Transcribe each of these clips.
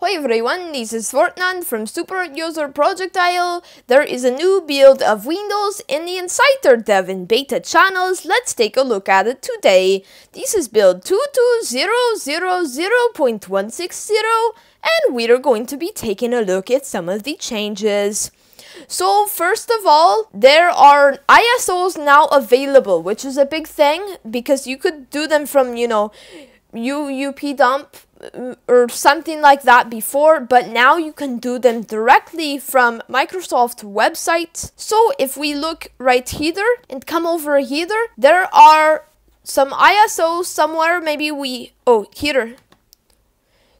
Hi everyone, this is Fortnon from Super User Project Aisle. There is a new build of Windows in the Insider Dev and Beta channels. Let's take a look at it today. This is build 22000.160 and we're going to be taking a look at some of the changes. So first of all, there are ISOs now available, which is a big thing because you could do them from, you know, UUP dump Mm, or something like that before, but now you can do them directly from Microsoft website. So if we look right here and come over here, there are some ISOs somewhere. Maybe we, oh, here.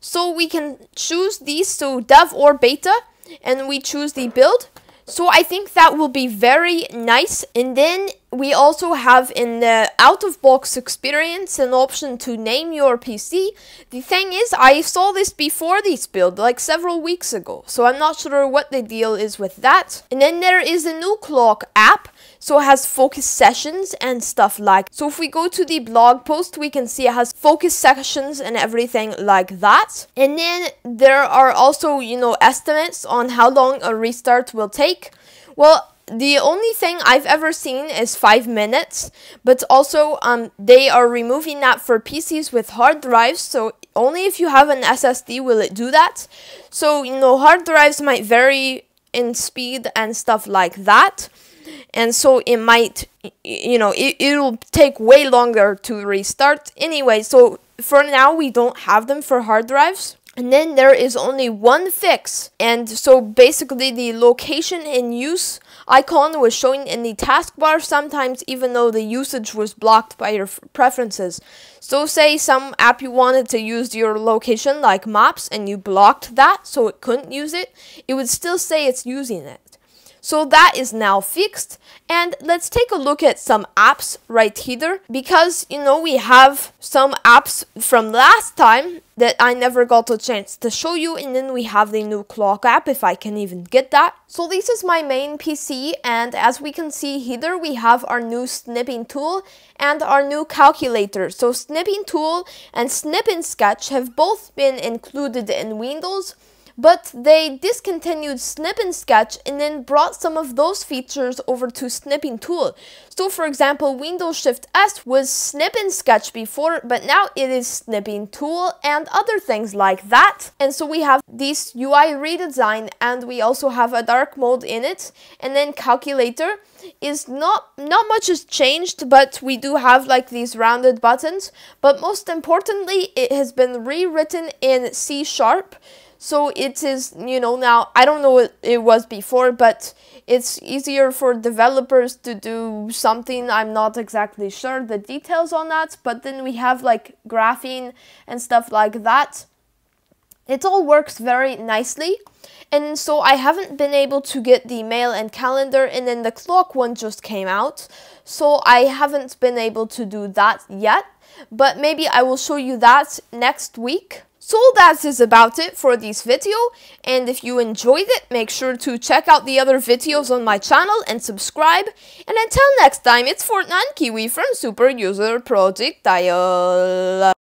So we can choose these, so dev or beta, and we choose the build. So I think that will be very nice. And then we also have in the out-of-box experience an option to name your PC. The thing is, I saw this before this build, like several weeks ago, so I'm not sure what the deal is with that. And then there is a new clock app, so it has focus sessions and stuff like. So if we go to the blog post, we can see it has focus sessions and everything like that. And then there are also, you know, estimates on how long a restart will take. Well, the only thing I've ever seen is five minutes, but also um, they are removing that for PCs with hard drives, so only if you have an SSD will it do that. So, you know, hard drives might vary in speed and stuff like that. And so it might, you know, it, it'll take way longer to restart. Anyway, so for now we don't have them for hard drives. And then there is only one fix. And so basically the location in use icon was showing in the taskbar sometimes even though the usage was blocked by your preferences. So say some app you wanted to use your location like maps and you blocked that so it couldn't use it, it would still say it's using it. So that is now fixed. And let's take a look at some apps right here because, you know, we have some apps from last time that I never got a chance to show you and then we have the new clock app if I can even get that. So this is my main PC and as we can see here we have our new snipping tool and our new calculator. So snipping tool and snip and sketch have both been included in Windows but they discontinued Snip and Sketch and then brought some of those features over to Snipping Tool. So for example, Windows Shift S was Snip and Sketch before, but now it is Snipping Tool and other things like that. And so we have this UI redesign and we also have a dark mode in it. And then Calculator is not not much has changed but we do have like these rounded buttons but most importantly it has been rewritten in C sharp so it is, you know, now I don't know what it was before, but it's easier for developers to do something. I'm not exactly sure the details on that, but then we have like graphing and stuff like that. It all works very nicely. And so I haven't been able to get the mail and calendar and then the clock one just came out. So I haven't been able to do that yet, but maybe I will show you that next week. So that is about it for this video and if you enjoyed it make sure to check out the other videos on my channel and subscribe and until next time it's Fortnon Kiwi from Super User Project Aisle.